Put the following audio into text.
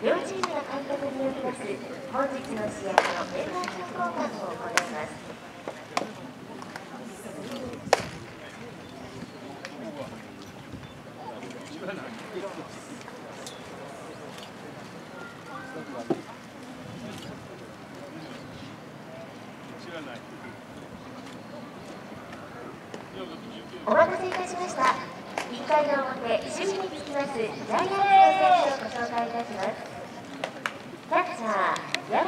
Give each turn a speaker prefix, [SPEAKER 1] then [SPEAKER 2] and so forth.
[SPEAKER 1] 両チームの監督によります本日の試合のメンバー交換を行いますお待たせいたしました。1回の表守備につきます。ジャイアンツの選手をご紹介いたしますキャッチャー山